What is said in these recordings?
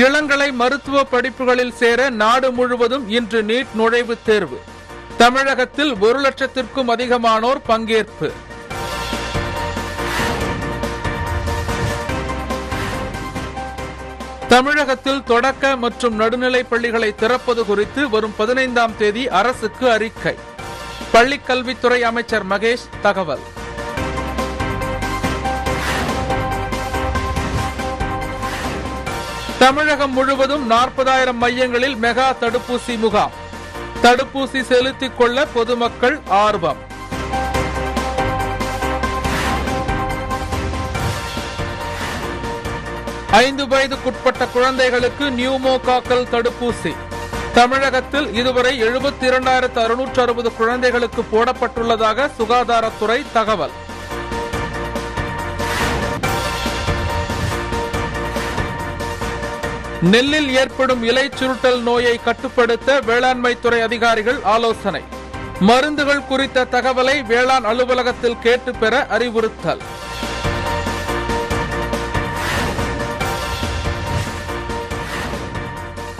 இளங்கலை மருத்துவ படிப்புகளில் சேர நாடு முழுவதும் இன்று நீட் நுழைவுத் தேர்வு. தமிழகத்தில் ஒரு லட்சத்திற்கும் அதிகமானோர் பங்கேற்பு. தமிழகத்தில் தொடக்க மற்றும் நடுநிலைப் பள்ளிகளை திறப்பது குறித்து வரும் பதினைந்தாம் தேதி அரசுக்கு அறிக்கை. பள்ளிக் கல்வித்துறை அமைச்சர் மகேஷ் தகவல். தமிழகம் முழுவதும் நாற்பதாயிரம் மையங்களில் மெகா தடுப்பூசி முகாம். தடுப்பூசி செலுத்திக் கொள்ள பொதுமக்கள் ஆர்வம். ஐந்து வயதுக்குட்பட்ட குழந்தைகளுக்கு நியூமோகாக்கல் தடுப்பூசி. தமிழகத்தில் இதுவரை எழுபத்தி இரண்டாயிரத்து அறுநூற்று அறுபது குழந்தைகளுக்கு போடப்பட்டுள்ளதாக சுகாதாரத்துறை தகவல். நெல்லில் ஏற்படும் இலை சுருட்டல் நோயை கட்டுப்படுத்த வேளாண்மை துறை அதிகாரிகள் ஆலோசனை. மருந்துகள் குறித்த தகவலை வேளாண் அலுவலகத்தில் கேட்டு பெற அறிவுறுத்தல்.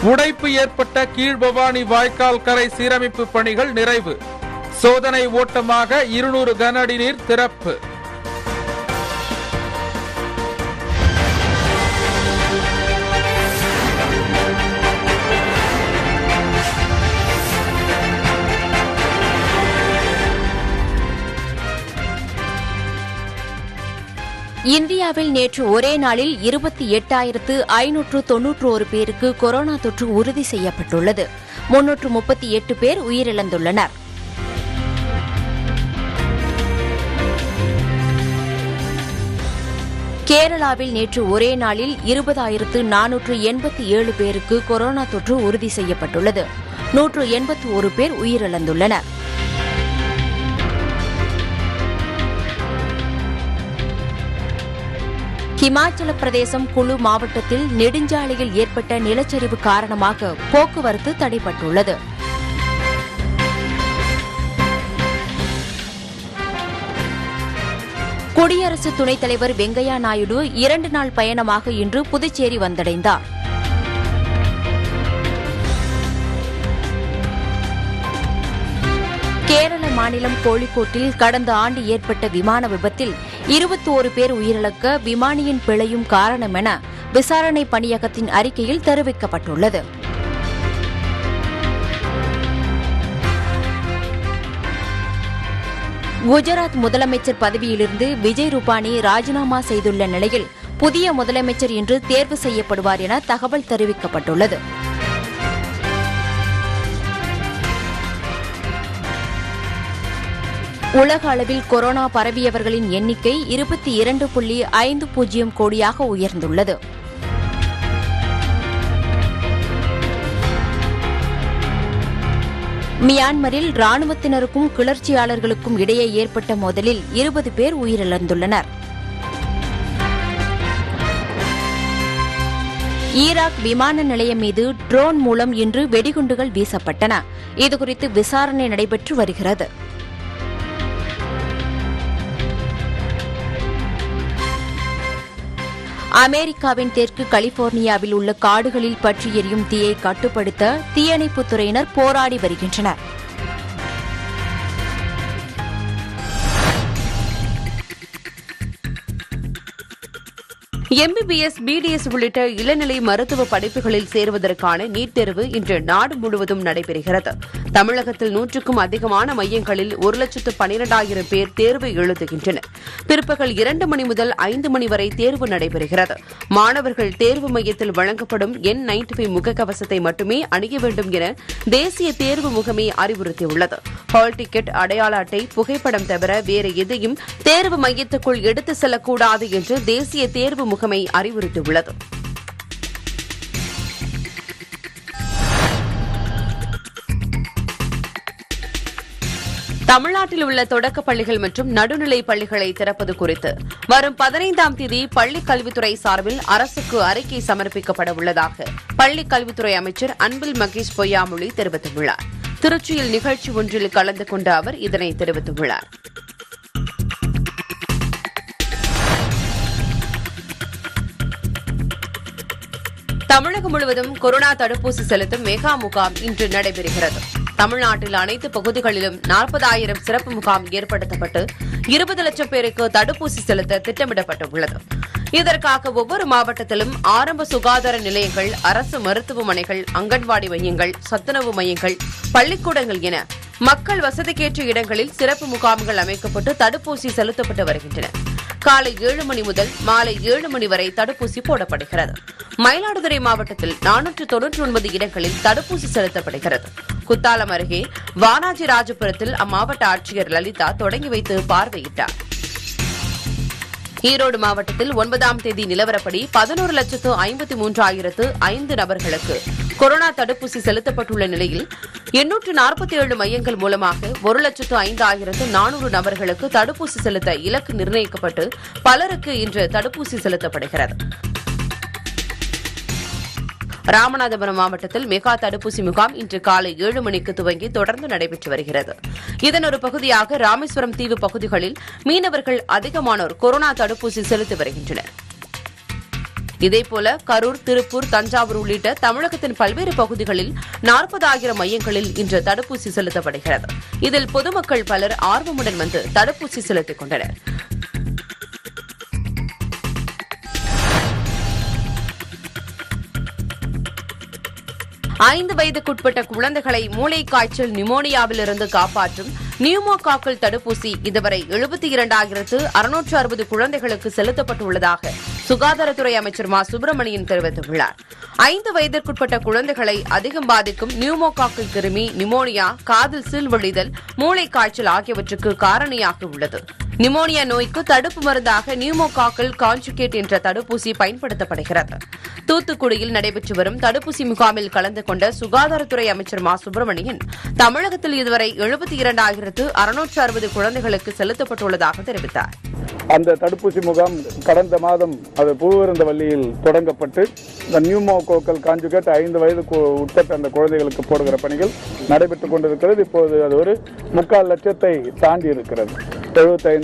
உடைப்பு ஏற்பட்ட கீழ்பவானி வாய்க்கால் கரை சீரமைப்பு பணிகள் நிறைவு. சோதனை ஓட்டமாக இருநூறு கனஅடி நீர் திறப்பு. இந்தியாவில் நேற்று ஒரே நாளில் இருபத்தி எட்டாயிரத்து ஐநூற்று தொன்னூற்று ஒரு பேருக்கு கொரோனா தொற்று உறுதி செய்யப்பட்டுள்ளது. முன்னூற்று முப்பத்தி எட்டு பேர் உயிரிழந்துள்ளனர். கேரளாவில் நேற்று ஒரே நாளில் இருபதாயிரத்து நானூற்று எண்பத்தி ஏழு பேருக்கு கொரோனா தொற்று உறுதி செய்யப்பட்டுள்ளது. நூற்று எண்பத்தி ஒரு பேர் உயிரிழந்துள்ளனா் ஹிமாச்சல பிரதேசம் குழு மாவட்டத்தில் நெடுஞ்சாலையில் ஏற்பட்ட நிலச்சரிவு காரணமாக போக்குவரத்து தடைப்பட்டுள்ளது குடியரசு துணைத் தலைவர் வெங்கையா நாயுடு இரண்டு நாள் பயணமாக இன்று புதுச்சேரி வந்தடைந்தார். கேரள மாநிலம் கோழிக்கோட்டில் கடந்த ஆண்டு ஏற்பட்ட விமான விபத்தில் இருபத்தோரு பேர் உயிரிழக்க விமானியின் பிழையும் காரணம் என விசாரணை பணியகத்தின் அறிக்கையில் தெரிவிக்கப்பட்டுள்ளது. குஜராத் முதலமைச்சர் பதவியிலிருந்து விஜய் ரூபானி ராஜினாமா செய்துள்ள நிலையில் புதிய முதலமைச்சர் இன்று தேர்வு செய்யப்படுவார் என தகவல் தெரிவிக்கப்பட்டுள்ளது. உலக அளவில் கொரோனா பரவியவர்களின் எண்ணிக்கை இருபத்தி இரண்டு புள்ளி ஐந்து பூஜ்ஜியம் கோடியாக உயர்ந்துள்ளது. மியான்மரில் ராணுவத்தினருக்கும் கிளர்ச்சியாளர்களுக்கும் இடையே ஏற்பட்ட மோதலில் இருபது பேர் உயிரிழந்துள்ளனர். ஈராக் விமான நிலையம் மீது ட்ரோன் மூலம் இன்று வெடிகுண்டுகள் வீசப்பட்டன. இதுகுறித்து விசாரணை நடைபெற்று வருகிறது. அமெரிக்காவின் தெற்கு கலிபோர்னியாவில் உள்ள காடுகளில் பற்றி எரியும் தீயை கட்டுப்படுத்த தீயணைப்புத் துறையினர் போராடி வருகின்றனர். எம்பிபிஎஸ் பிடிஎஸ் உள்ளிட்ட இளநிலை மருத்துவ படிப்புகளில் சேருவதற்கான நீட் தேர்வு இன்று நாடு முழுவதும் நடைபெறுகிறது. தமிழகத்தில் நூற்றுக்கும் அதிகமான மையங்களில் ஒரு லட்சத்து பனிரெண்டாயிரம் பேர் தேர்வு எழுதுகின்றனர். பிற்பகல் இரண்டு மணி முதல் ஐந்து மணி வரை தேர்வு நடைபெறுகிறது. மாணவர்கள் தேர்வு மையத்தில் வழங்கப்படும் என் நைன்டி ஃபைவ் முகக்கவசத்தை மட்டுமே அணிய வேண்டும் என தேசிய தேர்வு முகமை அறிவுறுத்தியுள்ளது. ஹால் டிக்கெட் அடையாள அட்டை புகைப்படம் தவிர வேறு எதையும் தேர்வு மையத்துக்குள் எடுத்து செல்லக்கூடாது என்று தேசிய தேர்வு முகமை அறிவுறுத்தியுள்ளது. தமிழ்நாட்டில் உள்ள தொடக்க பள்ளிகள் மற்றும் நடுநிலை பள்ளிகளை திறப்பது குறித்து வரும் பதினைந்தாம் தேதி பள்ளிக் கல்வித்துறை சார்பில் அரசுக்கு அறிக்கை சமர்ப்பிக்கப்பட உள்ளதாக பள்ளிக் கல்வித்துறை அமைச்சர் அன்பில் மகேஷ் பொய்யாமொழி தெரிவித்துள்ளார். திருச்சியில் நிகழ்ச்சி ஒன்றில் கலந்து கொண்ட அவர் இதனை தெரிவித்துள்ளார். தமிழகம் முழுவதும் கொரோனா தடுப்பூசி செலுத்தும் மெகா முகாம் இன்று நடைபெறுகிறது. தமிழ்நாட்டில் அனைத்து பகுதிகளிலும் நாற்பதாயிரம் சிறப்பு முகாம் ஏற்படுத்தப்பட்டு இருபது லட்சம் பேருக்கு தடுப்பூசி செலுத்த திட்டமிடப்பட்டுள்ளது. இதற்காக ஒவ்வொரு மாவட்டத்திலும் ஆரம்ப சுகாதார நிலையங்கள் அரசு மருத்துவமனைகள் அங்கன்வாடி மையங்கள் சத்துணவு மையங்கள் பள்ளிக்கூடங்கள் என மக்கள் வசதிக்கேற்ற இடங்களில் சிறப்பு முகாம்கள் அமைக்கப்பட்டு தடுப்பூசி செலுத்தப்பட்டு வருகின்றன. காலை ஏழு மணி முதல் மாலை ஏழு மணி வரை தடுப்பூசி போடப்படுகிறது. மயிலாடுதுறை மாவட்டத்தில் நானூற்று தொன்னூற்றி ஒன்பது இடங்களில் தடுப்பூசி செலுத்தப்படுகிறது. குத்தாலம் அருகே வானாஜி ராஜபுரத்தில் அம்மாவட்ட ஆட்சியர் லலிதா தொடங்கி வைத்து பார்வையிட்டார். ஈரோடு மாவட்டத்தில் ஒன்பதாம் தேதி நிலவரப்படி பதினோரு லட்சத்து ஐம்பத்தி மூன்றாயிரத்து ஐந்து நபர்களுக்கு கொரோனா தடுப்பூசி செலுத்தப்பட்டுள்ள நிலையில் எண்ணூற்று நாற்பத்தி ஏழு மையங்கள் மூலமாக ஒரு லட்சத்து ஐந்தாயிரத்து நானூறு நபர்களுக்கு தடுப்பூசி செலுத்த இலக்கு நிர்ணயிக்கப்பட்டு பலருக்கு இன்று தடுப்பூசி செலுத்தப்படுகிறது. ராமநாதபுரம் மாவட்டத்தில் மெகா தடுப்பூசி முகாம் இன்று காலை ஏழு மணிக்கு துவங்கி தொடர்ந்து நடைபெற்று வருகிறது. இதன் ஒரு பகுதியாக ராமேஸ்வரம் தீவு பகுதிகளில் மீனவர்கள் அதிகமானோர் கொரோனா தடுப்பூசி செலுத்தி வருகின்றனர். இதேபோல கரூர் திருப்பூர் தஞ்சாவூர் உள்ளிட்ட தமிழகத்தின் பல்வேறு பகுதிகளில் நாற்பதாயிரம் மையங்களில் இன்று தடுப்பூசி செலுத்தப்படுகிறது. இதில் பொதுமக்கள் பலர் ஆர்வமுடன் வந்து தடுப்பூசி செலுத்திக் கொண்டனர். ஐந்து வயதுக்குட்பட்ட குழந்தைகளை மூளை காய்ச்சல் நிமோனியாவிலிருந்து காப்பாற்றும் நியூமோகாக்கல் தடுப்பூசி இதுவரை எழுபத்தி இரண்டாயிரத்து அறுநூற்று அறுபது குழந்தைகளுக்கு செலுத்தப்பட்டுள்ளதாக சுகாதாரத்துறை அமைச்சர் மா. சுப்பிரமணியன் தெரிவித்துள்ளார். ஐந்து வயதிற்குட்பட்ட குழந்தைகளை அதிகம் பாதிக்கும் நியூமோகாக்கல் கிருமி நிமோனியா காதில் சீல்வழிதல் மூளைக்காய்ச்சல் ஆகியவற்றுக்கு காரணியாக உள்ளது. நிமோனியா நோய்க்கு தடுப்பு மருந்தாக நியூமோகாக்கல் கான்ஜுகேட் என்ற தடுப்பூசி பயன்படுத்தப்படுகிறது. தூத்துக்குடியில் நடைபெற்று வரும் தடுப்பூசி முகாமில் கலந்து கொண்ட சுகாதாரத்துறை அமைச்சர் மா. சுப்பிரமணியன் தமிழகத்தில் இதுவரை எழுபத்தி இரண்டாயிரத்து அறுநூற்று அறுபது குழந்தைகளுக்கு செலுத்தப்பட்டுள்ளதாக தெரிவித்தார். அந்த தடுப்பூசி முகாம் கடந்த மாதம் அது பூவிருந்தவல்லியில் தொடங்கப்பட்டு இந்த நியூமோகோக்கல் காஞ்சுகேட் ஐந்து வயதுக்கு உட்பட்ட அந்த குழந்தைகளுக்கு போடுகிற பணிகள் நடைபெற்றுக் கொண்டிருக்கிறது. இப்போது அது ஒரு முக்கால் லட்சத்தை தாண்டி இருக்கிறது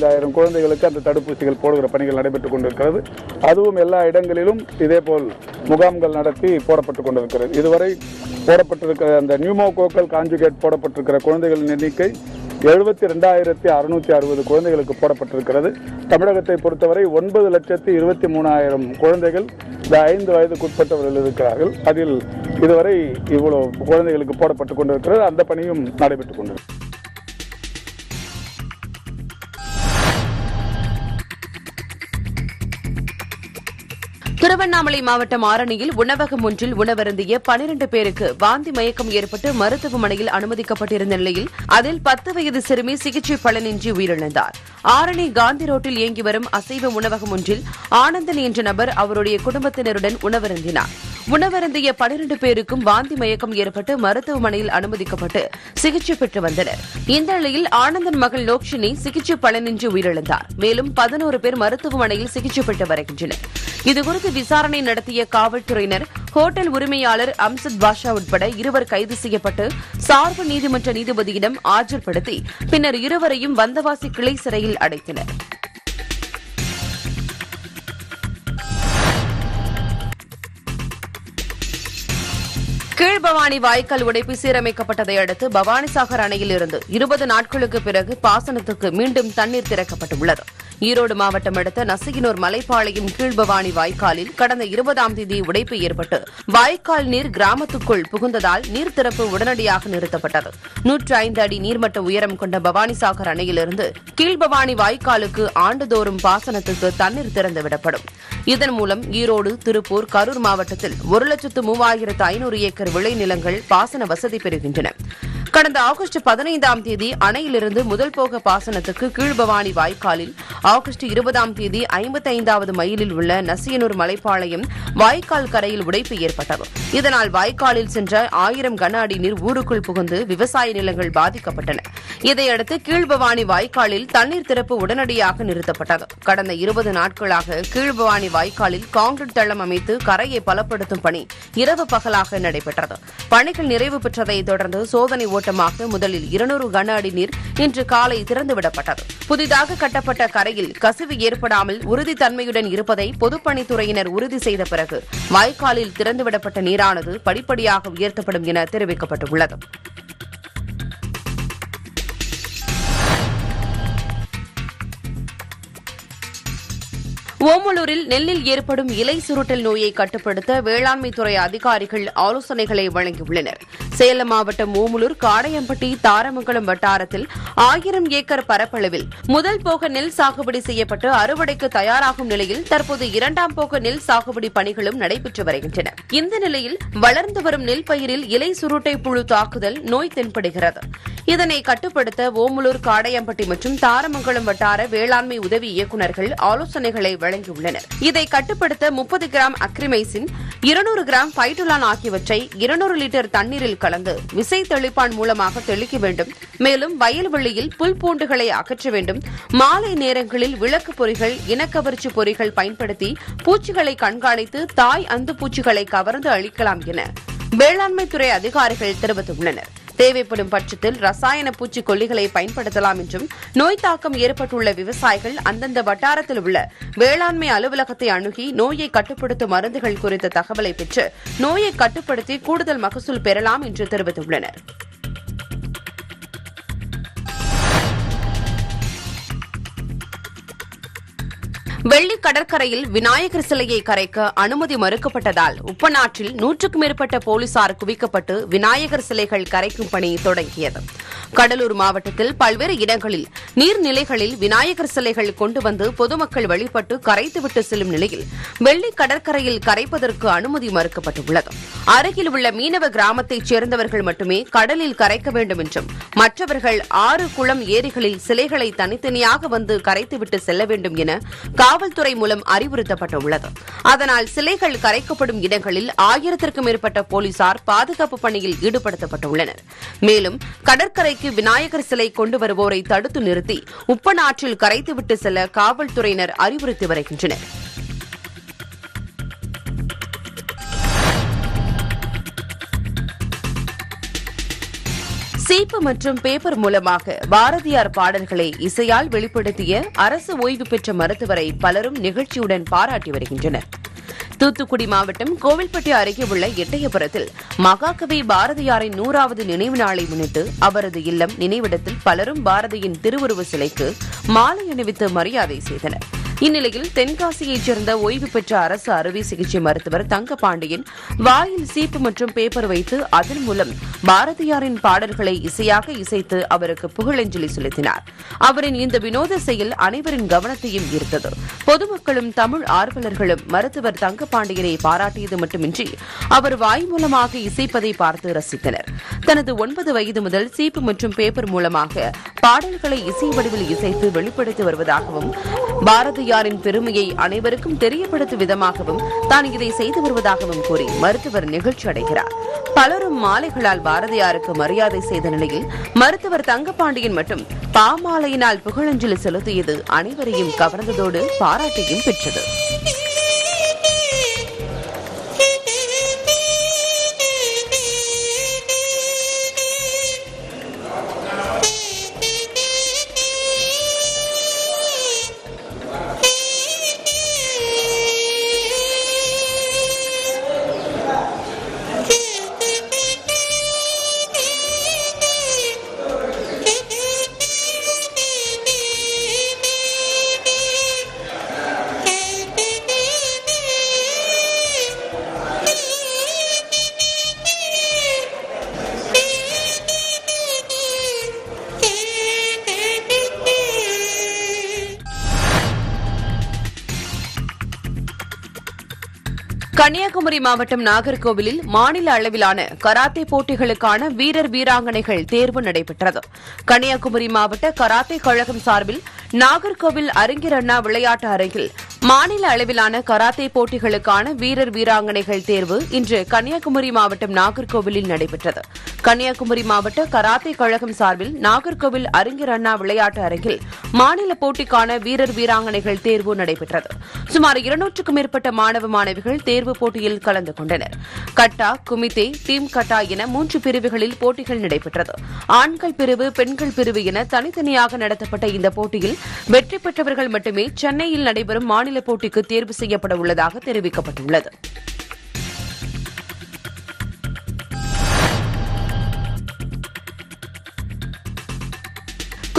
எழுபத்தைந்தாயிரம் குழந்தைகளுக்கு அந்த தடுப்பூசிகள் போடுகிற பணிகள் நடைபெற்றுக் கொண்டிருக்கிறது. அதுவும் எல்லா இடங்களிலும் இதேபோல் முகாம்கள் நடத்தி போடப்பட்டுக் கொண்டிருக்கிறது. இதுவரை போடப்பட்டிருக்கிற அந்த நியூமோகோக்கல் காஞ்சுகேட் போடப்பட்டிருக்கிற குழந்தைகளின் எண்ணிக்கை எழுபத்தி ரெண்டாயிரத்தி அறுநூத்தி அறுபது குழந்தைகளுக்கு போடப்பட்டிருக்கிறது. தமிழகத்தை பொறுத்தவரை ஒன்பது லட்சத்தி இருபத்தி மூணாயிரம் குழந்தைகள் இந்த ஐந்து வயதுக்குட்பட்டவர்கள் இருக்கிறார்கள். அதில் இதுவரை இவ்வளவு குழந்தைகளுக்கு போடப்பட்டுக் கொண்டிருக்கிறது. அந்த பணியும் நடைபெற்றுக் கொண்டிருக்கிறது. திருவண்ணாமலை மாவட்டம் ஆரணியில் உணவகம் ஒன்றில் உணவருந்திய பனிரண்டு பேருக்கு வாந்தி மயக்கம் ஏற்பட்டு மருத்துவமனையில் அனுமதிக்கப்பட்டிருந்த நிலையில் அதில் பத்து வயது சிறுமி சிகிச்சை பலனின்றி உயிரிழந்தார். ஆரணி காந்தி ரோட்டில் இயங்கி வரும் அசைவ உணவகம் ஒன்றில் ஆனந்தன் என்ற நபர் அவருடைய குடும்பத்தினருடன் உணவருந்தினார். உணவருந்திய பனிரண்டு பேருக்கும் வாந்தி மயக்கம் ஏற்பட்டு மருத்துவமனையில் அனுமதிக்கப்பட்டு சிகிச்சை பெற்று வந்தனர். இந்த நிலையில் ஆனந்தன் மகள் லோக்ஷினி சிகிச்சை பலனின்றி உயிரிழந்தார். மேலும் பதினோரு பேர் மருத்துவமனையில் சிகிச்சை பெற்று வருகின்றனர். இதுகுறித்து விசாரணை நடத்திய காவல்துறையினர் ஹோட்டல் உரிமையாளர் அம்சத் பாஷா உட்பட இருவர் கைது செய்யப்பட்டு சார்பு நீதிமன்ற நீதிபதியிடம் ஆஜர்படுத்தி பின்னர் இருவரையும் வந்தவாசி கிளை சிறையில் அடைத்தனர். கீழ்பவானி வாய்க்கால் உடைப்பு சீரமைக்கப்பட்டதை அடுத்து பவானிசாகர் அணையில் இருந்து இருபது நாட்களுக்கு பிறகு பாசனத்துக்கு மீண்டும் தண்ணீர் திறக்கப்பட்டுள்ளது. ஈரோடு மாவட்டம் அடுத்த நசிகினூர் மலைப்பாளையம் கீழ்பவானி வாய்க்காலில் கடந்த இருபதாம் தேதி உடைப்பு ஏற்பட்டு வாய்க்கால் நீர் கிராமத்துக்குள் புகுந்ததால் நீர் திறப்பு உடனடியாக நிறுத்தப்பட்டது. நூற்றி ஐந்து அடி நீர்மட்ட உயரம் கொண்ட பவானிசாகர் அணையிலிருந்து கீழ்பவானி வாய்க்காலுக்கு ஆண்டுதோறும் பாசனத்துக்கு தண்ணீர் திறந்துவிடப்படும் இதன் மூலம் ஈரோடு திருப்பூர் கரூர் மாவட்டத்தில் ஒரு லட்சத்து மூவாயிரத்து ஐநூறு ஏக்கர் விளைநிலங்கள் பாசன வசதி பெறுகின்றன. கடந்த ஆகஸ்ட் பதினைந்தாம் தேதி அணையிலிருந்து முதல் போக பாசனத்துக்கு கீழ்பவானி வாய்க்காலில் ஆகஸ்ட் இருபதாம் தேதி ஐம்பத்தைந்தாவது மைலில் உள்ள நசியனூர் மலைப்பாளையம் வாய்க்கால் கரையில் உடைப்பு ஏற்பட்டது. இதனால் வாய்க்காலில் சென்ற ஆயிரம் கன அடி நீர் ஊருக்குள் புகுந்து விவசாய நிலங்கள் பாதிக்கப்பட்டன. இதையடுத்து கீழ்பவானி வாய்க்காலில் தண்ணீர் திறப்பு உடனடியாக நிறுத்தப்பட்டது. கடந்த இருபது நாட்களாக கீழ்பவானி வாய்க்காலில் காங்கிரீட் தளம் அமைத்து கரையை பலப்படுத்தும் பணி இரவு பகலாக நடைபெற்றது. பணிகள் நிறைவு பெற்றதை தொடர்ந்து சோதனை ஓட்டமாக முதலில் இருநூறு கன அடி நீர் இன்று காலை திறந்துவிடப்பட்டது. புதிதாக கட்டப்பட்ட கரையில் கசிவு ஏற்படாமல் உறுதித்தன்மையுடன் இருப்பதை பொதுப்பணித்துறையினர் உறுதி செய்த பிறகு வாய்க்காலில் திறந்துவிடப்பட்ட நீரானது படிப்படியாக உயர்த்தப்படும் என தெரிவிக்கப்பட்டுள்ளது. ஓமலூரில் நெல்லில் ஏற்படும் இலை சுருட்டல் நோயை கட்டுப்படுத்த வேளாண்மைத்துறை அதிகாரிகள் ஆலோசனைகளை வழங்கியுள்ளனர். சேலம் மாவட்டம் ஓமலூர் காடையம்பட்டி தாரமங்கலம் வட்டாரத்தில் ஆயிரம் ஏக்கர் பரப்பளவில் முதல் போக நெல் சாகுபடி செய்யப்பட்டு அறுவடைக்கு தயாராகும் நிலையில் தற்போது இரண்டாம் போக நெல் சாகுபடி பணிகளும் நடைபெற்று வருகின்றன. இந்த நிலையில் வளர்ந்து வரும் நெல் பயிரில் இலை சுருட்டை புழு தாக்குதல் நோய் தென்படுகிறது. இதனை கட்டுப்படுத்த ஓமலூர் காடையம்பட்டி மற்றும் தாரமங்கலம் வட்டார வேளாண்மை உதவி இயக்குநர்கள் ஆலோசனைகளை வழங்கியுள்ளனர். இதை கட்டுப்படுத்த முப்பது கிராம் அக்ரிமைசின் இருநூறு கிராம் பைட்டுலான் ஆகியவற்றை இருநூறு லிட்டர் தண்ணீரில் கலந்து விசை தெளிப்பான் மூலமாக தெளிக்க வேண்டும். மேலும் வயல்வெளியில் புல் பூண்டுகளை அகற்ற வேண்டும். மாலை நேரங்களில் விளக்கு பொறிகள் இனக்கவர்ச்சி பொறிகள் பயன்படுத்தி பூச்சிகளை கண்காணித்து தாய் அந்து பூச்சிகளை கவர்ந்து அழிக்கலாம் என வேளாண்மை துறை அதிகாரிகள் தெரிவித்துள்ளனா் தேவைப்படும் பட்சத்தில் ரசாயன பூச்சிக்கொல்லிகளை பயன்படுத்தலாம் என்றும் நோய் தாக்கம் ஏற்பட்டுள்ள விவசாயிகள் அந்தந்த வட்டாரத்தில் உள்ள வேளாண்மை அலுவலகத்தை அணுகி நோயை கட்டுப்படுத்தும் மருந்துகள் குறித்த தகவலை பெற்று நோயை கட்டுப்படுத்தி கூடுதல் மகசூல் பெறலாம் என்று தெரிவித்துள்ளனர். வெள்ளி கடற்கரையில் விநாயகர் சிலையை கரைக்க அனுமதி மறுக்கப்பட்டதால் உப்பநாற்றில் நூற்றுக்கும் மேற்பட்ட போலீசார் குவிக்கப்பட்டு விநாயகர் சிலைகள் கரைக்கும் பணி தொடங்கியது. கடலூர் மாவட்டத்தில் பல்வேறு இடங்களில் நீர்நிலைகளில் விநாயகர் சிலைகள் கொண்டு வந்து பொதுமக்கள் வழிபட்டு கரைத்துவிட்டு செல்லும் நிலையில் வெள்ளி கடற்கரையில் கரைப்பதற்கு அனுமதி மறுக்கப்பட்டுள்ளது. அருகில் உள்ள மீனவ கிராமத்தைச் சேர்ந்தவர்கள் மட்டுமே கடலில் கரைக்க வேண்டும் என்றும் மற்றவர்கள் ஆறு குளம் ஏரிகளில் சிலைகளை தனித்தனியாக வந்து கரைத்துவிட்டு செல்ல வேண்டும் என காவல்துறை மூலம் அறிவுறுத்தப்பட்டுள்ளது. அதனால் சிலைகள் கரைக்கப்படும் இடங்களில் ஆயிரத்திற்கும் மேற்பட்ட போலீசார் பாதுகாப்பு பணியில் ஈடுபடுத்தப்பட்டுள்ளனர். மேலும் கடற்கரைக்கு விநாயகர் சிலை கொண்டு வருவோரை தடுத்து நிறுத்தி உப்பநாற்றில் கரைத்துவிட்டு செல்ல காவல்துறையினர் அறிவுறுத்தி வருகின்றனர். சீப்பு மற்றும் பேப்பர் மூலமாக பாரதியார் பாடல்களை இசையால் வெளிப்படுத்திய அரசு ஓய்வு பெற்ற மருத்துவரை பலரும் நிகழ்ச்சியுடன் பாராட்டி வருகின்றனர். தூத்துக்குடி மாவட்டம் கோவில்பட்டி அருகே உள்ள எட்டயபுரத்தில் மகாகவி பாரதியாரின் நூறாவது நினைவு நாளை முன்னிட்டு அவரது இல்லம் நினைவிடத்தில் பலரும் பாரதியின் திருவுருவ சிலைக்கு மாலை அணிவித்து மரியாதை செய்தனர். இந்நிலையில் தென்காசியைச் சேர்ந்த ஓய்வு பெற்ற அரசு அறுவை சிகிச்சை மருத்துவர் தங்க பாண்டியன் வாயில் சீப்பு மற்றும் பேப்பர் வைத்து அதன் மூலம் பாரதியாரின் பாடல்களை இசையாக இசைத்து அவருக்கு புகழஞ்சலி செலுத்தினார். அவரின் இந்த வினோத செயல் அனைவரின் கவனத்தையும் ஈர்த்தது. பொதுமக்களும் தமிழ் ஆர்வலர்களும் மருத்துவர் தங்க பாண்டியனை பாராட்டியது மட்டுமின்றி அவர் வாய் மூலமாக இசைப்பதை பார்த்து ரசித்தனர். தனது ஒன்பது வயது முதல் சீப்பு மற்றும் பேப்பர் மூலமாக பாடல்களை இசை வடிவில் இசைத்து வெளிப்படுத்தி வருவதாகவும் பாரதி பாரதியாரின் பெருமையை அனைவருக்கும் தெரியப்படுத்தும் விதமாகவும் தான் இதை செய்து வருவதாகவும் கூறி மருத்துவர் நிகழ்ச்சி அடைகிறார். பலரும் மாலைகளால் பாரதியாருக்கு மரியாதை செய்த நிலையில் மருத்துவர் தங்கப்பாண்டியன் மட்டும் பாமாலையினால் புகழஞ்சலி செலுத்தியது அனைவரையும் கவர்ந்ததோடு பாராட்டையும் பெற்றது. கன்னியாகுமரி மாவட்டம் நாகர்கோவிலில் மாநில அளவிலான கராத்தே போட்டிகளுக்கான வீரர் வீராங்கனைகள் தேர்வு நடைபெற்றது. கன்னியாகுமரி மாவட்ட கராத்தே கழகம் சார்பில் நாகர்கோவில் அறிஞர் அண்ணா விளையாட்டு அரங்கில் மாநில அளவிலான கராத்தே போட்டிகளுக்கான வீரர் வீராங்கனைகள் தேர்வு இன்று கன்னியாகுமரி மாவட்டம் நாகர்கோவிலில் நடைபெற்றது. கன்னியாகுமரி மாவட்ட கராத்தே கழகம் சார்பில் நாகர்கோவில் அறிஞர் அண்ணா விளையாட்டு அரங்கில் மாநில போட்டிக்கான வீரர் வீராங்கனைகள் தேர்வு நடைபெற்றது. சுமார் இருநூற்றுக்கும் மேற்பட்ட மாணவ மாணவிகள் தேர்வு போட்டியில் கலந்து கொண்டனர். கட்டா குமித்தே டீம் கட்டா என மூன்று பிரிவுகளில் போட்டிகள் நடைபெற்றது. ஆண்கள் பிரிவு பெண்கள் பிரிவு என தனித்தனியாக நடத்தப்பட்ட இந்த போட்டியில் வெற்றி பெற்றவர்கள் மட்டுமே சென்னையில் நடைபெறும் மாநில போட்டிக்கு தேர்வு செய்யப்பட உள்ளதாக தெரிவிக்கப்பட்டுள்ளது.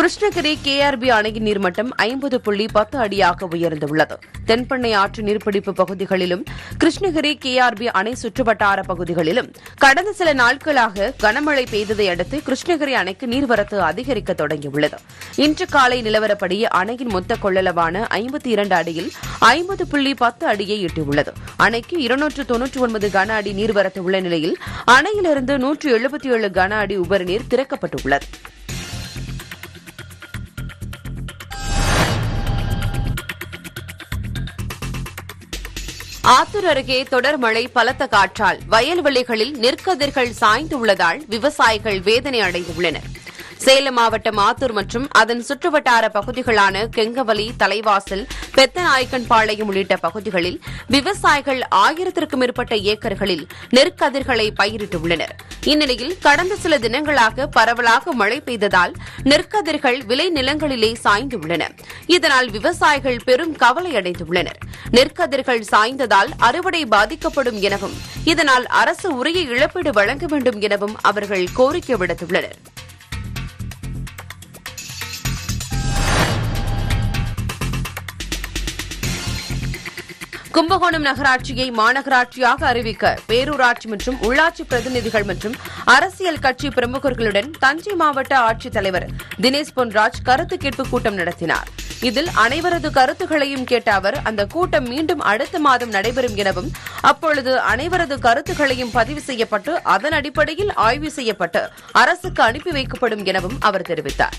கிருஷ்ணகிரி கேஆர்பி அணையின் நீர்மட்டம் ஐம்பது புள்ளி பத்து அடியாக உயர்ந்துள்ளது. தென்பெண்ணை ஆற்று நீர்பிடிப்பு பகுதிகளிலும் கிருஷ்ணகிரி கேஆர்பி அணை சுற்றுவட்டார பகுதிகளிலும் கடந்த சில நாட்களாக கனமழை பெய்ததை அடுத்து கிருஷ்ணகிரி அணைக்கு நீர்வரத்து அதிகரிக்க தொடங்கியுள்ளது. இன்று காலை நிலவரப்படி அணையின் மொத்த கொள்ளளவான ஐம்பத்தி இரண்டு அடியில் ஐம்பது புள்ளி பத்து அடியை எட்டியுள்ளது. அணைக்கு இருநூற்று தொன்னூற்று ஒன்பது கன அடி நீர்வரத்து உள்ள நிலையில் அணையிலிருந்து நூற்று எழுபத்தி ஏழு கன அடி உபரிநீர் திறக்கப்பட்டுள்ளது. ஆத்தூர் அருகே தொடர் மழை பலத்த காற்றால். வயல்வெளிகளில் நெற்கதிர்கள் சாய்ந்துள்ளதால் விவசாயிகள் வேதனை அடைந்துள்ளனா் சேலம் மாவட்டம் ஆத்தூர் மற்றும் அதன் சுற்றுவட்டார பகுதிகளான கெங்கவலி தலைவாசல் பெத்தநாயக்கன்பாளையம் உள்ளிட்ட பகுதிகளில் விவசாயிகள் ஆயிரத்திற்கும் மேற்பட்ட ஏக்கர்களில் நெற்கதிர்களை பயிரிட்டுள்ளனர். இந்நிலையில் கடந்த சில தினங்களாக பரவலாக மழை பெய்ததால் நெற்கதிர்கள் விளை நிலங்களிலே சாய்ந்துள்ளன. இதனால் விவசாயிகள் பெரும் கவலை அடைந்துள்ளனர். நெற்கதிர்கள் சாய்ந்ததால் அறுவடை பாதிக்கப்படும் எனவும் இதனால் அரசு உரிய இழப்பீடு வழங்க வேண்டும் எனவும் அவர்கள் கோரிக்கை விடுத்துள்ளனர். கும்பகோணம் நகராட்சியை மாநகராட்சியாக அறிவிக்க பேரூராட்சி மற்றும் உள்ளாட்சி பிரதிநிதிகள் மற்றும் அரசியல் கட்சி பிரமுகர்களுடன் தஞ்சை மாவட்ட ஆட்சித்தலைவர் தினேஷ் பொன்ராஜ் கருத்து கேட்பு கூட்டம் நடத்தினார். இதில் அனைவரது கருத்துகளையும் கேட்ட அவர் அந்த கூட்டம் மீண்டும் அடுத்த மாதம் நடைபெறும் எனவும் அப்பொழுது அனைவரது கருத்துகளையும் பதிவு செய்யப்பட்டு அதன் அடிப்படையில் ஆய்வு செய்யப்பட்டு அரசுக்கு அனுப்பி வைக்கப்படும் எனவும் அவர் தெரிவித்தார்.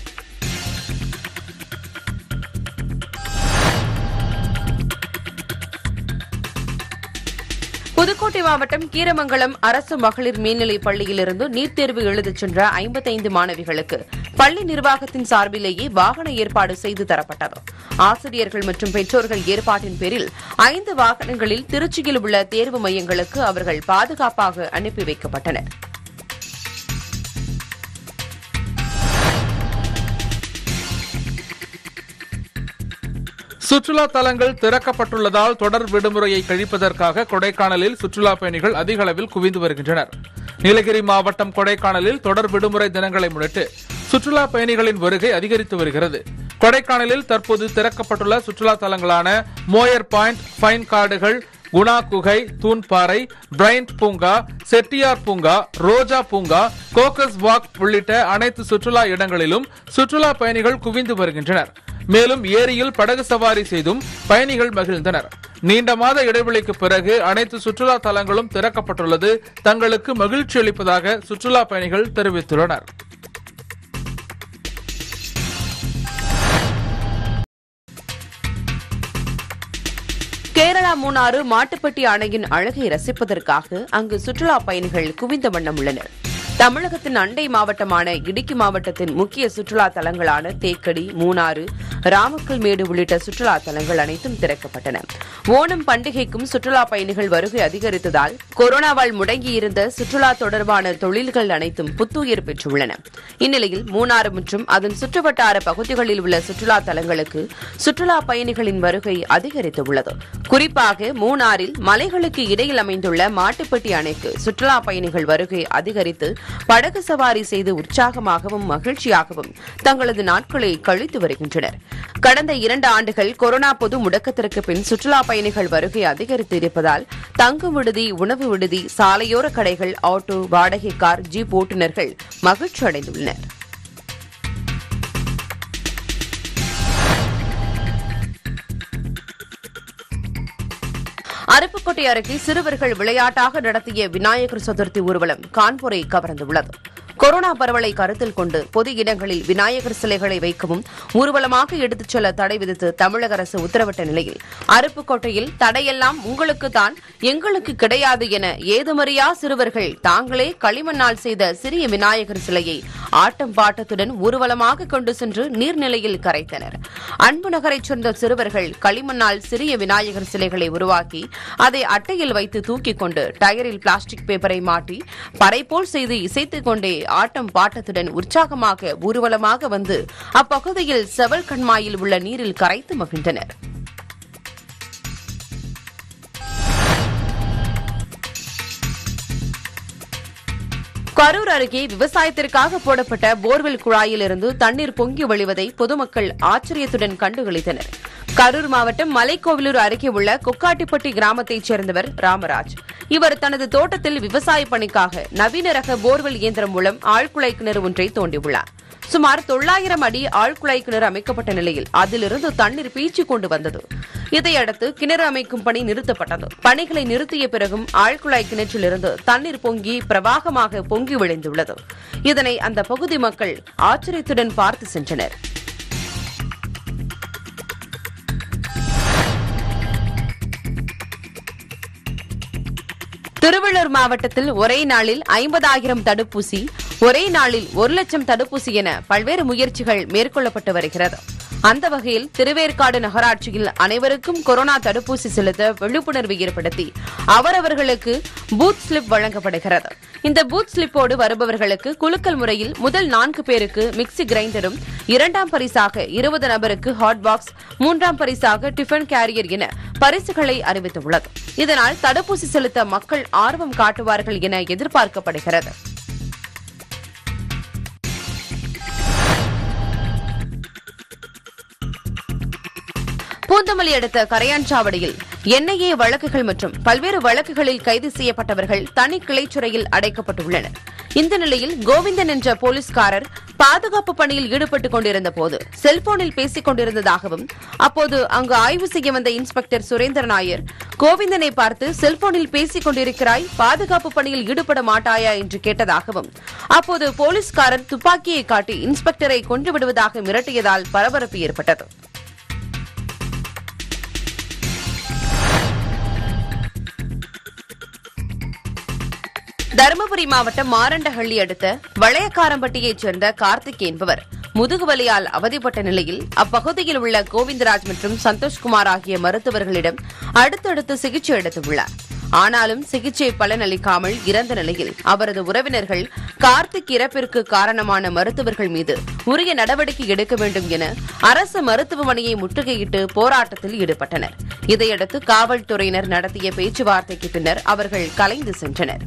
புதுக்கோட்டை மாவட்டம் கீரமங்கலம் அரசு மகளிர் மேல்நிலைப் பள்ளியிலிருந்து நீட் தேர்வு எழுதச் சென்ற ஐம்பத்தைந்து மாணவிகளுக்கு பள்ளி நிர்வாகத்தின் சார்பிலேயே வாகன ஏற்பாடு செய்து தரப்பட்டது. ஆசிரியர்கள் மற்றும் பெற்றோர்கள் ஏற்பாட்டின் பேரில் ஐந்து வாகனங்களில் திருச்சியில் உள்ள தேர்வு மையங்களுக்கு அவர்கள் பாதுகாப்பாக அனுப்பி வைக்கப்பட்டனா் சுற்றுலா தலங்கள் திறக்கப்பட்டுள்ளதால் தொடர் விடுமுறையை கழிப்பதற்காக கொடைக்கானலில் சுற்றுலா பயணிகள் அதிக அளவில் குவிந்து வருகின்றனர். நீலகிரி மாவட்டம் கொடைக்கானலில் தொடர் விடுமுறை தினங்களை முன்னிட்டு சுற்றுலா பயணிகளின் வருகை அதிகரித்து வருகிறது. கொடைக்கானலில் தற்போது திறக்கப்பட்டுள்ள சுற்றுலா தலங்களான மோயர் பாயிண்ட் ஃபைன் காடுகள் குணா குகை தூண்பாறை பிரைண்ட் பூங்கா செட்டியார் பூங்கா ரோஜா பூங்கா கோக்கஸ் வாக் உள்ளிட்ட அனைத்து சுற்றுலா இடங்களிலும் சுற்றுலா பயணிகள் குவிந்து வருகின்றனர். மேலும் ஏரியில் படகு சவாரி செய்தும் பயணிகள் மகிழ்ந்தனர். நீண்ட மாத இடைவெளிக்கு பிறகு அனைத்து சுற்றுலா தலங்களும் திறக்கப்பட்டுள்ளது. தங்களுக்கு மகிழ்ச்சி அளிப்பதாக சுற்றுலா பயணிகள் தெரிவித்துள்ளனர். கேரளா மூணாறு மாட்டுப்பட்டி அணையின் அழகை ரசிப்பதற்காக அங்கு சுற்றுலா பயணிகள் குவிந்த வண்ணம் உள்ளனர். தமிழகத்தின் அண்டை மாவட்டமான இடுக்கி மாவட்டத்தின் முக்கிய சுற்றுலா தலங்களான தேக்கடி மூணாறு ராமக்கல் மேடு உள்ளிட்ட சுற்றுலா தலங்கள் அனைத்தும் திறக்கப்பட்டன. ஓணம் பண்டிகைக்கும் சுற்றுலா பயணிகள் வருகை அதிகரித்ததால் கொரோனாவால் முடங்கியிருந்த சுற்றுலா தொடர்பான தொழில்கள் அனைத்தும் புத்துயிர் பெற்றுள்ளன. இந்நிலையில் மூணாறு மற்றும் அதன் சுற்றுவட்டார பகுதிகளில் உள்ள சுற்றுலா தலங்களுக்கு சுற்றுலா பயணிகளின் வருகை அதிகரித்துள்ளது குறிப்பாக மூணாறில் மலைகளுக்கு இடையில் அமைந்துள்ள மாட்டுப்பட்டி அணைக்கு சுற்றுலா பயணிகள் வருகை அதிகரித்து படகு சவாரி செய்து உற்சாகமாகவும் மகிழ்ச்சியாகவும் தங்களது நாட்களை கழித்து வருகின்றனர். கடந்த இரண்டு ஆண்டுகள் கொரோனா பொது முடக்கத்திற்கு பின் சுற்றுலா பயணிகள் வருகை அதிகரித்து இருப்பதால் தங்கும் விடுதி உணவு விடுதி சாலையோர கடைகள் ஆட்டோ வாடகை கார் ஜீப் ஓட்டுநர்கள் மகிழ்ச்சி அடைந்துள்ளனர் அருப்புக்கோட்டை அருகே சிறுவர்கள் விளையாட்டாக நடத்திய விநாயகர் சதுர்த்தி ஊர்வலம் கான்பூரை கவர்ந்துள்ளது. கொரோனா பரவலை கருத்தில் கொண்டு பொது இடங்களில் விநாயகர் சிலைகளை வைக்கவும் ஊர்வலமாக எடுத்துச் செல்ல தடை விதித்து தமிழக அரசு உத்தரவிட்ட நிலையில் அருப்புக்கோட்டையில் தடையெல்லாம் உங்களுக்கு தான் எங்களுக்கு கிடையாது என ஏதுமறியா சிறுவர்கள் தாங்களே களிமண்ணால் செய்த சிறிய விநாயகர் சிலையை ஆட்டம் பாட்டத்துடன் ஊர்வலமாக கொண்டு சென்று நீர்நிலையில் கரைத்தனர். அன்பு நகரைச் சேர்ந்த சிறுவர்கள் களிமண்ணால் சிறிய விநாயகர் சிலைகளை உருவாக்கி அதை அட்டையில் வைத்து தூக்கிக் கொண்டு டயரில் பிளாஸ்டிக் பேப்பரை மாட்டி பறைபோல் செய்து இசைத்துக் கொண்டே ஆட்டம் பாட்டத்துடன் உற்சாகமாக ஊர்வலமாக வந்து அப்பகுதியில் செவல் கண்மாயில் உள்ள நீரில் கரைத்து மகிழ்ந்தனர். கரூர் அருகே விவசாயத்திற்காக போடப்பட்ட போர்வெல் குழாயில் இருந்து தண்ணீர் பொங்கி வழிவதை பொதுமக்கள் ஆச்சரியத்துடன் கண்டுகளித்தனர். கரூர் மாவட்டம் மலைக்கோவிலூர் அருகே உள்ள கொக்காட்டிப்பட்டி கிராமத்தைச் சேர்ந்தவர் ராமராஜ். இவர் தனது தோட்டத்தில் விவசாய பணிக்காக நவீன ரக போர்வெல் இயந்திரம் மூலம் ஆழ்குழாய் கிணறு ஒன்றை தோண்டியுள்ளார். சுமார் தொள்ளாயிரம் அடி ஆழ்குழாய் கிணறு அமைக்கப்பட்ட நிலையில் அதிலிருந்து தண்ணீர் பீய்ச்சி கொண்டு வந்தது. இதையடுத்து கிணறு அமைக்கும் பணி நிறுத்தப்பட்டது. பணிகளை நிறுத்திய பிறகும் ஆழ்குழாய் கிணற்றிலிருந்து தண்ணீர் பொங்கி பிரவாகமாக பொங்கி விளைந்துள்ளது இதனை அந்த பகுதி மக்கள் ஆச்சரியத்துடன் பார்த்து சென்றனர். திருவள்ளூர் மாவட்டத்தில் ஒரே நாளில் ஐம்பதாயிரம் தடுப்பூசி ஒரே நாளில் ஒரு லட்சம் தடுப்பூசி என பல்வேறு முயற்சிகள் மேற்கொள்ளப்பட்டு வருகிறது. அந்த வகையில் திருவேற்காடு நகராட்சியில் அனைவருக்கும் கொரோனா தடுப்பூசி செலுத்த விழிப்புணர்வு ஏற்படுத்தி அவரவர்களுக்கு பூத் ஸ்லிப் வழங்கப்படுகிறது. இந்த பூத் ஸ்லிப்போடு வருபவர்களுக்கு குலுக்கல் முறையில் முதல் நான்கு பேருக்கு மிக்சி கிரைண்டரும் இரண்டாம் பரிசாக இருபது நபருக்கு ஹாட் பாக்ஸ் மூன்றாம் பரிசாக டிஃபன் கேரியர் என பரிசுகளை அறிவித்துள்ளது. இதனால் தடுப்பூசி செலுத்த மக்கள் ஆர்வம் காட்டுவார்கள் என எதிர்பார்க்கப்படுகிறது. பூந்தமல்லி அடுத்த கரையான்சாவடியில் என்ஐஏ வழக்குகள் மற்றும் பல்வேறு வழக்குகளில் கைது செய்யப்பட்டவர்கள் தனி கிளைச்சுறையில் அடைக்கப்பட்டுள்ளனர். இந்த நிலையில் கோவிந்தன் என்ற போலீஸ்காரர் பாதுகாப்பு பணியில் ஈடுபட்டுக் கொண்டிருந்த போது செல்போனில் பேசிக் கொண்டிருந்ததாகவும் அப்போது அங்கு ஆய்வு செய்ய வந்த இன்ஸ்பெக்டர் சுரேந்திர நாயர் கோவிந்தனை பார்த்து செல்போனில் பேசிக் கொண்டிருக்கிறாய் பாதுகாப்பு பணியில் ஈடுபட மாட்டாயா? என்று கேட்டதாகவும் அப்போது போலீஸ்காரர் துப்பாக்கியை காட்டி இன்ஸ்பெக்டரை கொன்று விடுவதாக மிரட்டியதால் பரபரப்பு ஏற்பட்டது. தருமபுரி மாவட்டம் மாரண்டஹள்ளி அடுத்த வளையக்காரம்பட்டியைச் சேர்ந்த கார்த்திக் என்பவர் முதுகுவலியால் அவதிப்பட்ட நிலையில் அப்பகுதியில் உள்ள கோவிந்தராஜ் மற்றும் சந்தோஷ்குமார் ஆகிய மருத்துவர்களிடம் அடுத்தடுத்து சிகிச்சை எடுத்துள்ளார் ஆனாலும் சிகிச்சை பலனளிக்காமல் இறந்த நிலையில் அவரது உறவினர்கள் கார்த்திக் இறப்பிற்கு காரணமான மருத்துவர்கள் மீது உரிய நடவடிக்கை எடுக்க வேண்டும் என அரசு மருத்துவமனையை முற்றுகையிட்டு போராட்டத்தில் ஈடுபட்டனர். இதையடுத்து காவல்துறையினர் நடத்திய பேச்சுவார்த்தைக்கு பின்னர் அவர்கள் கலைந்து சென்றனர்.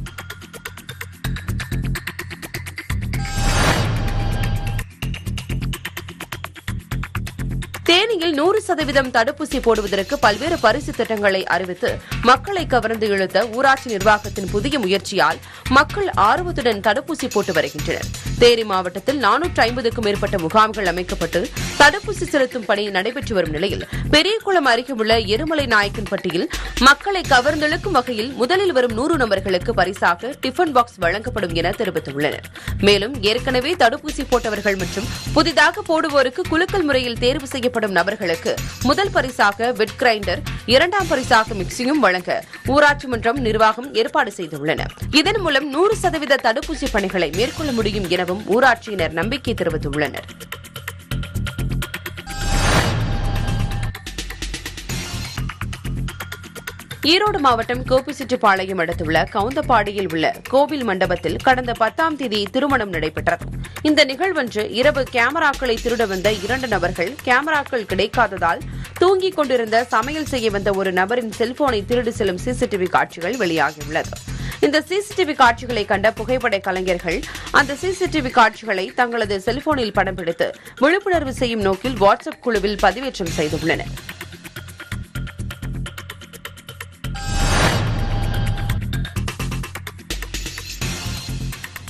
தேனியில் நூறு சதவீதம் தடுப்பூசி போடுவதற்கு பல்வேறு பரிசு திட்டங்களை அறிவித்து மக்களை கவர்ந்து இழுத்த ஊராட்சி நிர்வாகத்தின் புதிய முயற்சியால் மக்கள் ஆர்வத்துடன் தடுப்பூசி போட்டு வருகின்றனர். தேனி மாவட்டத்தில் நானூற்று ஐம்பதுக்கும் மேற்பட்ட முகாம்கள் அமைக்கப்பட்டு தடுப்பூசி செலுத்தும் பணி நடைபெற்று வரும் நிலையில் பெரியகுளம் அருகே உள்ள எருமலை நாயக்கன் பட்டியில் மக்களை கவர்ந்தெழுக்கும் வகையில் முதலில் வரும் நூறு நபர்களுக்கு பரிசாக டிஃபன் பாக்ஸ் வழங்கப்படும் என தெரிவித்துள்ளனர். மேலும் ஏற்கனவே தடுப்பூசி போட்டவர்கள் மற்றும் புதிதாக போடுவோருக்கு குலுக்கல் முறையில் தேர்வு செய்யப்படும் நபர் நபர்களுக்கு முதல் பரிசாக வெட் கிரைண்டர் இரண்டாம் பரிசாக மிக்சியும் வழங்க ஊராட்சி மன்றம் நிர்வாகம் ஏற்பாடு செய்துள்ளன. இதன் மூலம் நூறு சதவீத தடுப்பூசி பணிகளை மேற்கொள்ள முடியும் எனவும் ஊராட்சியினர் நம்பிக்கை தெரிவித்துள்ளனர். ஈரோடு மாவட்டம் கோபிச்செட்டிப்பாளையம் அடுத்துள்ள கவுந்தப்பாடியில் உள்ள கோவில் மண்டபத்தில் கடந்த பத்தாம் தேதி திருமணம் நடைபெற்றது. இந்த நிகழ்வன்று இரவு கேமராக்களை திருட வந்த இரண்டு நபர்கள் கேமராக்கள் கிடைக்காததால் தூங்கிக் கொண்டிருந்த சமையல் செய்ய வந்த ஒரு நபரின் செல்போனை திருடி செல்லும் சிசிடிவி காட்சிகள் வெளியாகியுள்ளது. இந்த சிசிடிவி காட்சிகளை கண்ட புகைப்பட கலைஞர்கள் அந்த சிசிடிவி காட்சிகளை தங்களது செல்போனில் படம் பிடித்து விழிப்புணர்வு செய்யும் நோக்கில் வாட்ஸ்அப் குழுவில் பதிவேற்றம் செய்துள்ளனர்.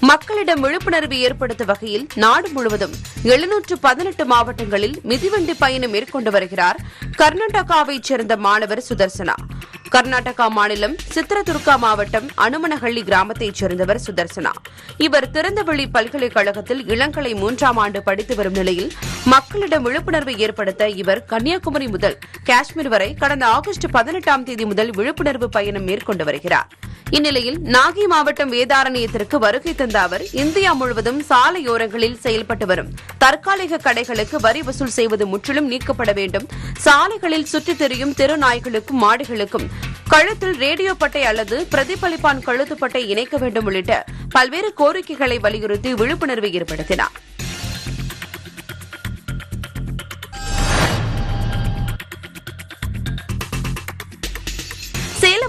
மக்களிடம் மக்களிடம் விழிப்புணர்வு ஏற்படுத்தும் வகையில் நாடு முழுவதும் எழுநூற்று பதினெட்டு மாவட்டங்களில் மிதிவண்டி பயணம் மேற்கொண்டு வருகிறார் கர்நாடகாவைச் சேர்ந்த மாணவர் சுதர்சனா. கர்நாடகா மாநிலம் சித்திரதுர்கா மாவட்டம் அனுமனஹள்ளி கிராமத்தைச் சேர்ந்தவர் சுதர்சனா. இவர் திறந்தவெளி பல்கலைக்கழகத்தில் இளங்கலை மூன்றாம் ஆண்டு படித்து வரும் நிலையில் மக்களிடம் விழிப்புணர்வை ஏற்படுத்த இவர் கன்னியாகுமரி முதல் காஷ்மீர் வரை கடந்த ஆகஸ்ட் பதினெட்டாம் தேதி முதல் விழிப்புணர்வு பயணம் மேற்கொண்டு வருகிறார். இந்நிலையில் நாகை மாவட்டம் வேதாரண்யத்திற்கு வருகை தந்த அவர் இந்தியா முழுவதும் சாலையோரங்களில் செயல்பட்டு வரும். தற்காலிக கடைகளுக்கு வரி வசூல் செய்வது முற்றிலும் நீக்கப்பட வேண்டும். சாலைகளில் சுற்றித் திரியும் தெரு நாய்களுக்கும் மாடுகளுக்கும் கழுத்தில் ரேடியோ பட்டை அல்லது பிரதிபலிப்பான் கழுத்து பட்டை இணைக்க வேண்டும் உள்ளிட்ட பல்வேறு கோரிக்கைகளை வலியுறுத்தி விழிப்புணர்வை ஏற்படுத்தினார்.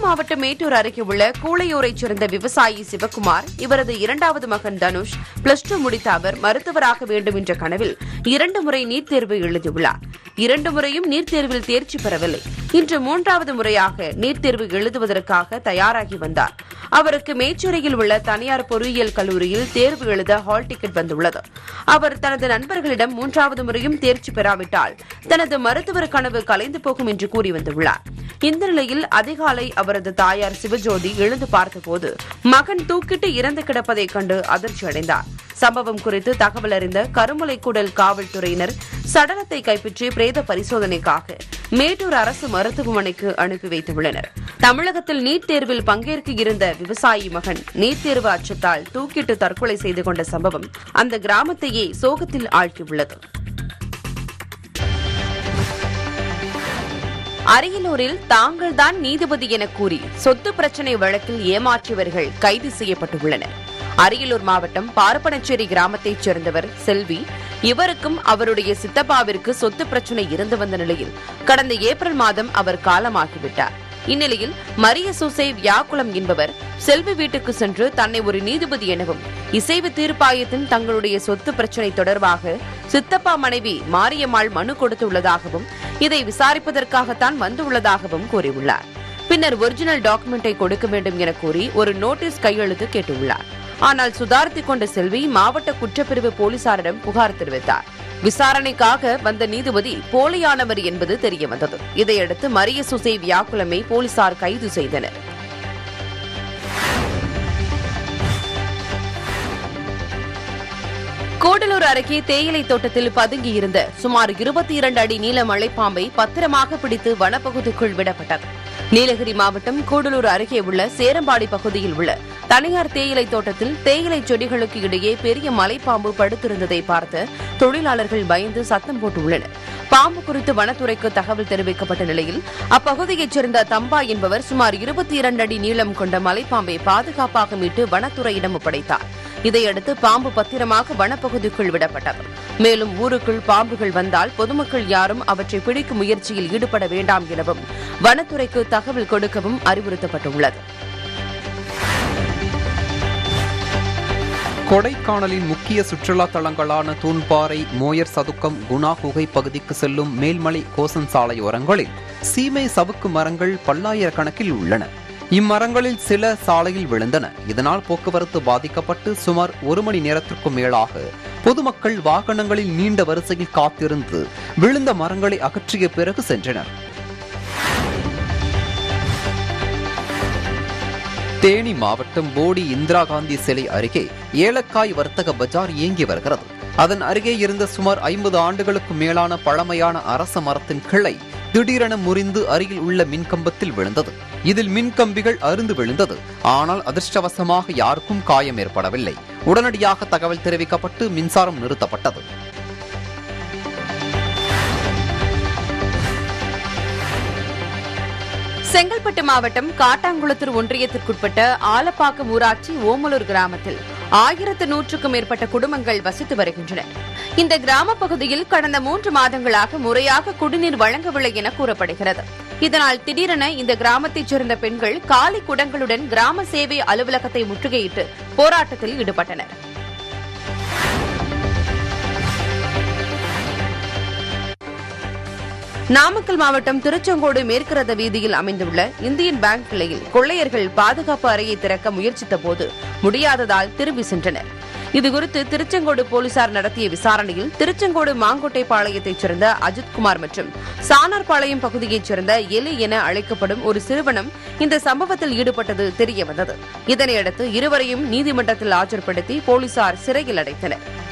மாவட்டம் மேட்டூர் அருகே உள்ள கூளையூரைச் சேர்ந்த விவசாயி சிவக்குமார் இவரது இரண்டாவது மகன் தனுஷ் பிளஸ் டூ முடித்த அவர் மருத்துவராக வேண்டும் என்ற கனவில் இரண்டு முறை நீட் தேர்வு எழுதியுள்ளார். இரண்டு முறையும் நீட் தேர்வில் தேர்ச்சி பெறவில்லை. இன்று மூன்றாவது முறையாக நீட் தேர்வு எழுதுவதற்காக தயாராகி வந்தார். அவருக்கு மேச்சேரியில் உள்ள தனியார் பொறியியல் கல்லூரியில் தேர்வு எழுத ஹால் டிக்கெட் வந்துள்ளது. அவர் தனது நண்பர்களிடம் மூன்றாவது முறையும் தேர்ச்சி பெறாவிட்டால் தனது மருத்துவர் கனவு கலைந்து போகும் என்று கூறி வந்துள்ளார். இந்த நிலையில் அதிகாலை அவர் அவரது தாயார் சிவஜோதி எழுந்து பார்த்தபோது மகன் தூக்கிட்டு இறந்து கிடப்பதைக் கண்டு அதிர்ச்சி அடைந்தார். சம்பவம் குறித்து தகவல் அறிந்த கருமலைக்குடல் காவல்துறையினர் சடலத்தை கைப்பற்றி பிரேத பரிசோதனைக்காக மேட்டூர் அரசு மருத்துவமனைக்கு அனுப்பி வைத்துள்ளனர். தமிழகத்தில் நீட் தேர்வில் பங்கேற்க இருந்த விவசாயி மகன் நீட் தேர்வு அச்சத்தால் தூக்கிட்டு தற்கொலை செய்து கொண்ட சம்பவம் அந்த கிராமத்தையே சோகத்தில் ஆழ்த்தியுள்ளது. அரியலூரில் தாங்கள்தான் நீதிபதி என கூறி சொத்து பிரச்சினை வழக்கில் ஏமாற்றியவர்கள் கைது செய்யப்பட்டுள்ளனர். அரியலூர் மாவட்டம் பார்ப்பனச்சேரி கிராமத்தைச் சேர்ந்தவர் செல்வி இவருக்கும் அவருடைய சித்தப்பாவிற்கு சொத்து பிரச்சினை இருந்து வந்த நிலையில் கடந்த ஏப்ரல் மாதம் அவர் காலமாகிவிட்டார். இந்நிலையில் மரிய சூசை வியாக்குளம் என்பவர் செல்வி வீட்டுக்கு சென்று தன்னை ஒரு நீதிபதி எனவும் இசைவு தீர்ப்பாயத்தின் தங்களுடைய சொத்து பிரச்சினை தொடர்பாக சித்தப்பா மனைவி மாரியம்மாள் மனு கொடுத்துள்ளதாகவும் இதை விசாரிப்பதற்காகத்தான் வந்துள்ளதாகவும் கூறியுள்ளார். பின்னர் ஒரிஜினல் டாக்குமெண்டை கொடுக்க வேண்டும் என கூறி ஒரு நோட்டீஸ் கையெழுத்து கேட்டுள்ளார். ஆனால் சுதாரித்துக் கொண்ட செல்வி மாவட்ட குற்றப்பிரிவு போலீசாரிடம் புகார் தெரிவித்தார். விசாரணைக்காக வந்த நீதிபதி போலியானவர் என்பது தெரியவந்தது. இதையடுத்து மரிய சுசை வியாக்குலமை போலீசார் கைது செய்தனர். கூடலூர் அருகே தேயிலை தோட்டத்தில் பதுங்கியிருந்த சுமார் இருபத்தி இரண்டு அடி நீள மலைப்பாம்பை பத்திரமாக பிடித்து வனப்பகுதிக்குள் விடப்பட்டது. நீலகிரி மாவட்டம் கூடலூர் அருகே உள்ள சேரம்பாடி பகுதியில் உள்ள தனியார் தேயிலை தோட்டத்தில் தேயிலை செடிகளுக்கு இடையே பெரிய மலைப்பாம்பு படுத்திருந்ததை பார்த்து தொழிலாளர்கள் பயந்து சத்தம் போட்டுள்ளனர். பாம்பு குறித்து வனத்துறைக்கு தகவல் தெரிவிக்கப்பட்ட நிலையில் அப்பகுதியைச் சேர்ந்த தம்பா என்பவர் சுமார் இருபத்தி இரண்டு அடி நீளம் கொண்ட மலைப்பாம்பை பாதுகாப்பாக மீட்டு வனத்துறையிடம் ஒப்படைத்தார். இதையடுத்து பாம்பு பத்திரமாக வனப்பகுதிக்குள் விடப்பட்டது. மேலும் ஊருக்குள் பாம்புகள் வந்தால் பொதுமக்கள் யாரும் அவற்றை பிடிக்கும் முயற்சியில் ஈடுபட வேண்டாம் எனவும் வனத்துறைக்கு தகவல் கொடுக்கவும் அறிவுறுத்தப்பட்டுள்ளது. கொடைக்கானலின் முக்கிய சுற்றுலா தலங்களான தூண்பாறை மோயர் சதுக்கம் குணா குகை பகுதிக்கு செல்லும் மேல்மலை கோசன் சாலையோரங்களில் சீமை சவுக்கு மரங்கள் பல்லாயிரக்கணக்கில் உள்ளன. இம்மரங்களில் சில சாலையில் விழுந்தன. இதனால் போக்குவரத்து பாதிக்கப்பட்டு சுமார் ஒரு மணி நேரத்திற்கும் மேலாக பொதுமக்கள் வாகனங்களில் நீண்ட வரிசையில் காத்திருந்து விழுந்த மரங்களை அகற்றிய பிறகு சென்றனர். தேனி மாவட்டம் போடி இந்திரா காந்தி சிலை அருகே ஏலக்காய் வர்த்தக பஜார் இயங்கி வருகிறது. அதன் அருகே இருந்த சுமார் ஐம்பது ஆண்டுகளுக்கு மேலான பழமையான அரச மரத்தின் கிளை திடீரென முறிந்து அருகில் உள்ள மின்கம்பத்தில் விழுந்தது. இதில் மின்கம்பிகள் அருந்து விழுந்தது. ஆனால் அதிர்ஷ்டவசமாக யாருக்கும் காயம் ஏற்படவில்லை. உடனடியாக தகவல் தெரிவிக்கப்பட்டு மின்சாரம் நிறுத்தப்பட்டது. செங்கல்பட்டு மாவட்டம் காட்டாங்குளத்தூர் ஒன்றியத்திற்குட்பட்ட ஆலப்பாக்கம் ஊராட்சி ஓமலூர் கிராமத்தில் ஆயிரத்து நூற்றுக்கும் மேற்பட்ட குடும்பங்கள் வசித்து வருகின்றன. இந்த கிராம பகுதியில் கடந்த மூன்று மாதங்களாக முறையாக குடிநீர் வழங்கவில்லை என கூறப்படுகிறது. இதனால் திடீரென இந்த கிராமத்தைச் சேர்ந்த பெண்கள் காலி குடங்களுடன் கிராம சேவை அலுவலகத்தை முற்றுகையிட்டு போராட்டத்தில் ஈடுபட்டனர். நாமக்கல் மாவட்டம் திருச்செங்கோடு மேற்கு ரத வீதியில் அமைந்துள்ள இந்தியன் பேங்க் கிளையில் கொள்ளையர்கள் பாதுகாப்பு அறையை திறக்க முயற்சித்த போது முடியாததால் திரும்பி சென்றனர். இதுகுறித்து திருச்செங்கோடு போலீசார் நடத்திய விசாரணையில் திருச்செங்கோடு மாங்கோட்டை பாளையத்தைச் சேர்ந்த அஜித்குமார் மற்றும் சானார்பாளையம் பகுதியைச் சேர்ந்த எலி என அழைக்கப்படும் ஒரு சிறுவனம் இந்த சம்பவத்தில் ஈடுபட்டது தெரியவந்தது. இதனையடுத்து இருவரையும் நீதிமன்றத்தில் ஆஜர்படுத்தி போலீசார் சிறையில் அடைத்தனர்.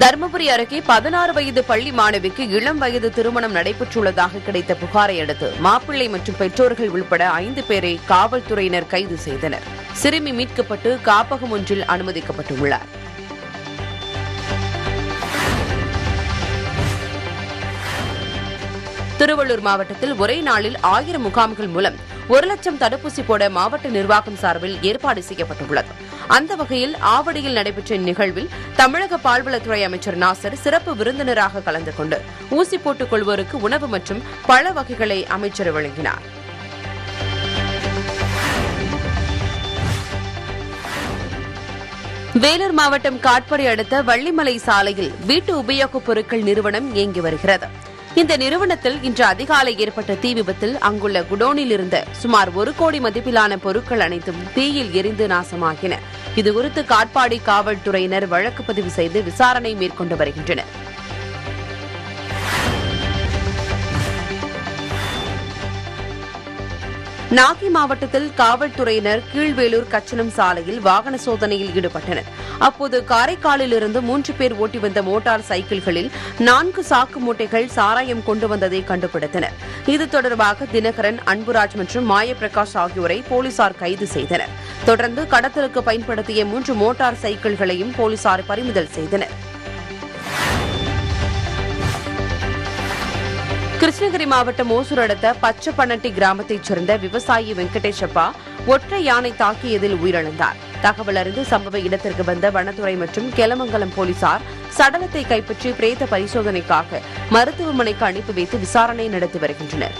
தருமபுரி அருகே பதினாறு வயது பள்ளி மாணவிக்கு இளம் வயது திருமணம் நடைபெற்றுள்ளதாக கிடைத்த புகாரை அடுத்து மாப்பிள்ளை மற்றும் பெற்றோர்கள் உள்பட ஐந்து பேரை காவல்துறையினர் கைது செய்தனர். சிறுமி மீட்கப்பட்டு காப்பகம் ஒன்றில் அனுமதிக்கப்பட்டுள்ளார். திருவள்ளூர் மாவட்டத்தில் ஒரே நாளில் ஆயிரம் முகாம்கள் மூலம் ஒரு லட்சம் தடுப்பூசி போட மாவட்ட நிர்வாகம் சார்பில் ஏற்பாடு செய்யப்பட்டுள்ளது. அந்த வகையில் ஆவடியில் நடைபெற்ற நிகழ்வில் தமிழக பால்வளத்துறை அமைச்சர் நாசர் சிறப்பு விருந்தினராக கலந்து கொண்டு ஊசி போட்டுக் கொள்வோருக்கு உணவு மற்றும் பழ வகைகளை அமைச்சர் வழங்கினார். வேலூர் மாவட்டம் காட்படி அடுத்த வள்ளிமலை சாலையில் வீட்டு உபயோகப் பொருட்கள் நிறுவனம் இயங்கி வருகிறது. இந்த நிறுவனத்தில் இன்று அதிகாலை ஏற்பட்ட தீ விபத்தில் அங்குள்ள குடோனில் இருந்த சுமார் ஒரு கோடி மதிப்பிலான பொருட்கள் அனைத்தும் தீயில் எரிந்து நாசமாகின. இதுகுறித்து காட்பாடி காவல்துறையினர் வழக்கு பதிவு செய்து விசாரணை மேற்கொண்டு வருகின்றனர். நாகை மாவட்டத்தில் காவல்துறையினர் கீழ்வேலூர் கச்சனம் சாலையில் வாகன சோதனையில் ஈடுபட்டனர். அப்போது காரைக்காலில் இருந்து மூன்று பேர் ஓட்டி வந்த மோட்டார் சைக்கிள்களில் நான்கு சாக்கு மூட்டைகள் சாராயம் கொண்டு வந்ததை கண்டுபிடித்தனர். இது தொடர்பாக தினகரன் அன்புராஜ் மற்றும் மாயப்பிரகாஷ் ஆகியோரை போலீசார் கைது செய்தனர். தொடர்ந்து கடத்தலுக்கு பயன்படுத்திய மூன்று மோட்டார் சைக்கிள்களையும் போலீசார் பறிமுதல் செய்தனா் கிருஷ்ணகிரி மாவட்டம் ஓசூர் அடுத்த பச்சப்பனட்டி கிராமத்தைச் சேர்ந்த விவசாயி வெங்கடேஷப்பா ஒற்றை யானை தாக்கியதில் உயிரிழந்தார். தகவல் அறிந்து சம்பவ இடத்திற்கு வந்த வனத்துறை மற்றும் கெலமங்கலம் போலீசார் சடலத்தை கைப்பற்றி பிரேத பரிசோதனைக்காக மருத்துவமனைக்கு அனுப்பி வைத்து விசாரணை நடத்தி வருகின்றனர்.